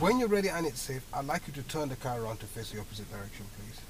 When you're ready and it's safe, I'd like you to turn the car around to face the opposite direction, please.